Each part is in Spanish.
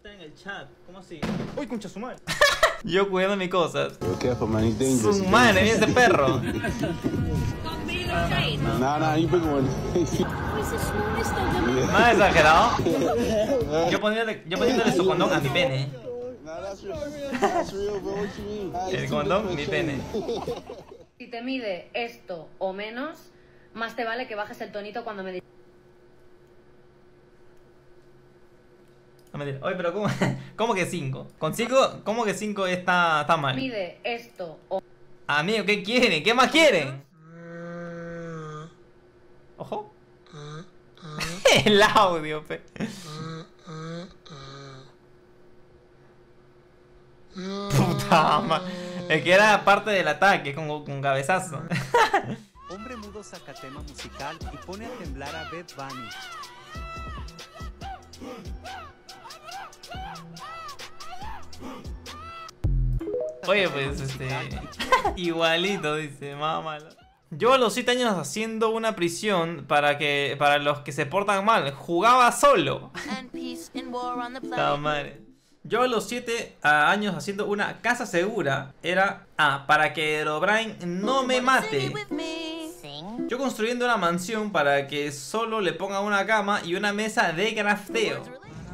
está en el chat. ¿Cómo así? Uy, concha su madre. Yo cuidando mis cosas. Su madre, mira ese perro. Nah, nah, you big one. Más exagerado. Yo poniéndole, yo poniéndole su condón a mi pene. El condón, mi pene. Si te mide esto o menos, más te vale que bajes el tonito cuando me digas. Mentira. Oye, pero ¿cómo, cómo que 5? Con 5, ¿cómo que 5 está, está mal? Mide esto o Amigo, ¿qué quieren? ¿Qué más quieren? Ojo. El audio, pe. Puta madre. Es que era parte del ataque, con, con cabezazo. Hombre mudo saca tema musical y pone a temblar a Bad Bunny. Oye, pues, este. Igualito, dice, mamá. Yo a los 7 años haciendo una prisión para que para los que se portan mal. Jugaba solo. and peace and war on the Puta planet. madre. Yo a los 7 años haciendo una casa segura era. Ah, para que Herobrine no me mate. Yo construyendo una mansión para que solo le ponga una cama y una mesa de crafteo.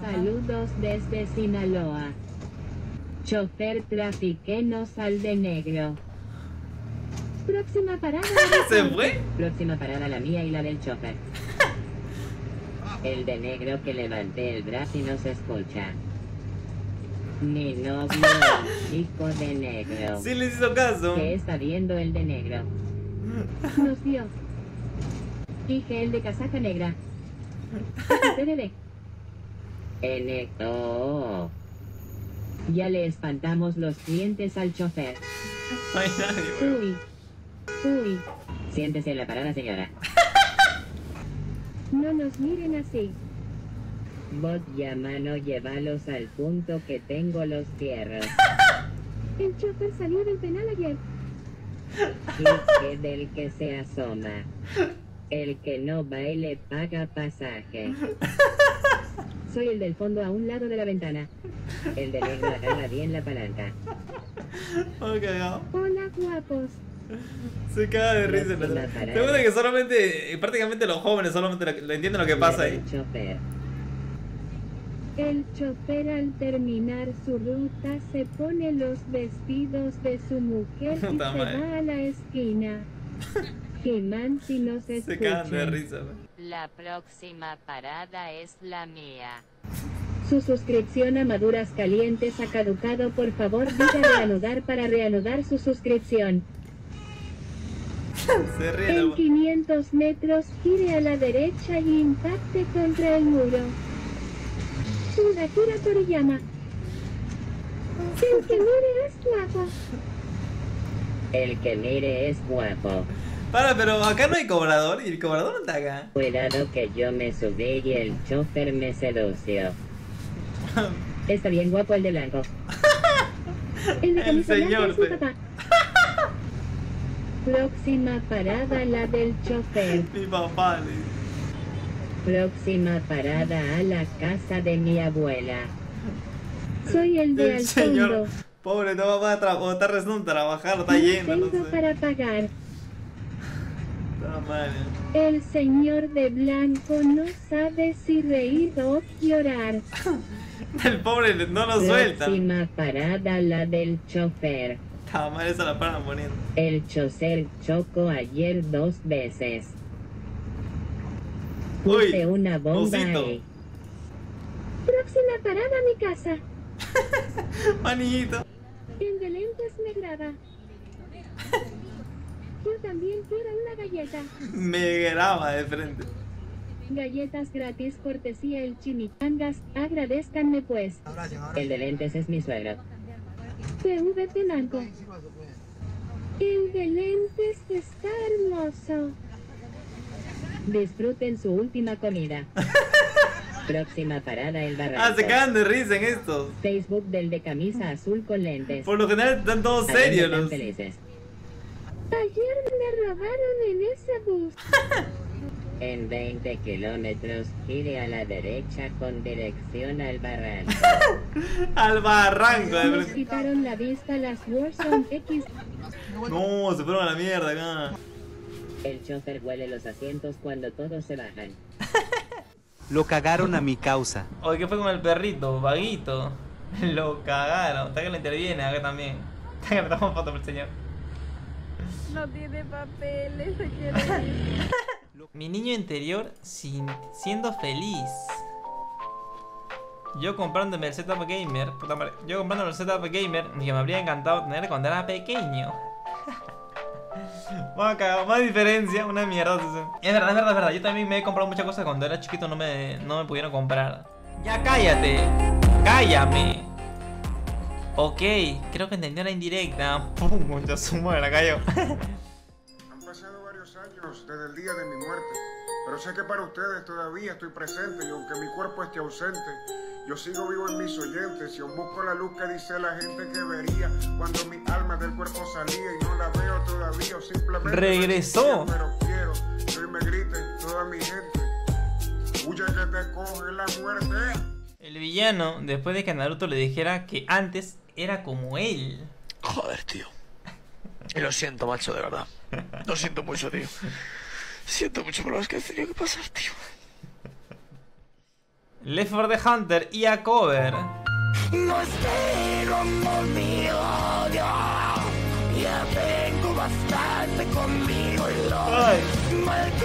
Saludos desde Sinaloa. Chofer trafiqueno sal de negro. Próxima parada. ¿Se fue? Próxima parada la mía y la del chofer. El de negro que levanté el brazo y no se escucha. Mi novio, el chico de negro. Sí les hizo caso. ¿Qué está viendo el de negro? Nos dio. Dije el de casaca negra. PDD. N. Ya le espantamos los clientes al chofer. No hay nadie. Uy. Uy. Siéntese en la parada, señora. No nos miren así. Bot ya mano, llévalos al punto que tengo los fierros. El chofer salió del penal ayer. Y que del que se asoma. El que no baile paga pasaje. Soy el del fondo a un lado de la ventana. El de negro agarra bien la palanca. Oh, cagado. Hola guapos. Se caga de risa. Te cuenta que solamente, eh, prácticamente los jóvenes solamente lo, lo entienden lo que pasa ahí. El chofer. El chofer al terminar su ruta se pone los vestidos de su mujer y se va a la esquina. Si no se Se cagan de escucha. risa. La próxima parada es la mía. Su suscripción a Maduras Calientes ha caducado. Por favor, diga reanudar para reanudar su suscripción. Se ríe. En la- 500 metros, gire a la derecha y impacte contra el muro. Akira Toriyama. El que mire es guapo. El que mire es guapo. Para, pero acá no hay cobrador y el cobrador no está acá. Cuidado que yo me subí y el chofer me sedució. Está bien guapo el de blanco. El de El señor, es mi papá. Próxima parada la del chofer. Mi papá. le- Próxima parada a la casa de mi abuela. Soy el de El al señor. fondo. Pobre, no va a tra- o está rezando trabajar, está No lleno, no sé. para pagar. El señor de blanco no sabe si reír o llorar. El pobre no lo suelta. Próxima parada la del chofer. Mal, esa la paran poniendo. El chofer chocó ayer dos veces. Uy, Puse una bomba ahí. Próxima parada mi casa. Manito. El de lentes me graba. También quiero una galleta. Me graba de frente. Galletas gratis cortesía el chimichangas. Agradezcanme pues. El de lentes es mi suegro. PV Penanco. El de lentes está hermoso. Disfruten su última comida. Próxima parada el barranco. Ah, se cagan de risa en estos. Facebook del de camisa azul con lentes. Por lo general están todos ¿A dónde serios están los. felices? Ayer me robaron en ese bus. En 20 kilómetros, gire a la derecha con dirección al barranco. Al barranco. Nos pre- quitaron la vista las Warzone X. No, se fueron a la mierda acá. El chofer huele los asientos cuando todos se bajan. Lo cagaron a mi causa. Oye, ¿qué fue con el perrito? Vaguito. Lo cagaron. Está que le interviene acá también. Está que le tomamos foto por el señor. No tiene papeles, se quiere. Mi niño interior sin, siendo feliz. Yo comprándome el setup gamer. Yo comprándome el setup gamer que me habría encantado tener cuando era pequeño. Más más diferencia, una mierda. Es verdad, es verdad, es verdad. Yo también me he comprado muchas cosas cuando era chiquito no me, no me pudieron comprar. Ya cállate. Cállame. Ok, creo que entendió la indirecta. Pum, ya sumo la cayó. Han pasado varios años desde el día de mi muerte, pero sé que para ustedes todavía estoy presente y aunque mi cuerpo esté ausente, yo sigo vivo en mis oyentes y aún busco la luz que dice la gente que vería cuando mi alma del cuerpo salía y no la veo todavía o simplemente... Regresó. existía, Pero quiero que hoy me griten toda mi gente, huye que te coge la muerte. El villano, después de que Naruto le dijera que antes era como él. Joder, tío. Y lo siento, macho, de verdad. Lo siento mucho, tío. Siento mucho por las que has tenido que pasar, tío. Left 4 Dead Hunter y a cover. No. Ya tengo bastante conmigo y lo Ay,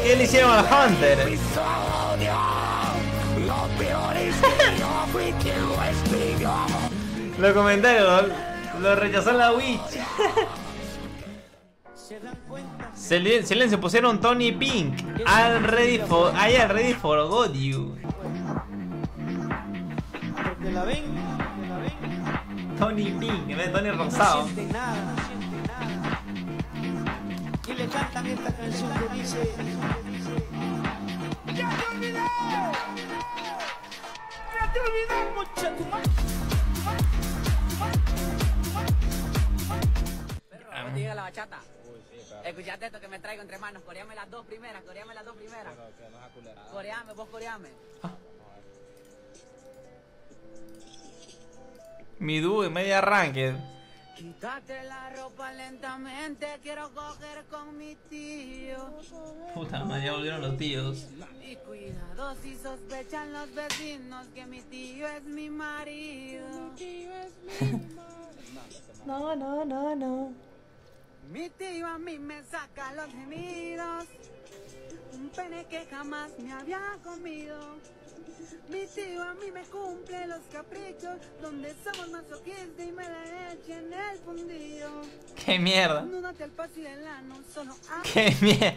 ¿Qué le hicieron al Hunter? Los comentarios lo, lo rechazó la Witch. Silen- Silencio, pusieron Tony Pink. Al ready for. I am ready for God you. Tony Pink, en vez de Tony Rosado. Y le cantan esta canción que dice. ¡Ya te olvidé! ¡Ya te olvidé, mucha Ah, Diga la bachata. Escuchate esto que me traigo entre manos. Coreame las dos primeras, coreame las dos primeras. Coreame, vos coreame. Mi dúo en media arranque. Quítate la ropa lentamente, quiero coger con mi tío. Puta madre, ya volvieron los tíos. Y cuidado si sospechan los vecinos que mi tío es mi marido. No, no, no, no. Mi tío a mí me saca los gemidos. Un pene que jamás me había comido. Mi tío a mí me cumple los caprichos. Donde somos masoquistas y me la echa en el fundido. Qué mierda. Qué mierda.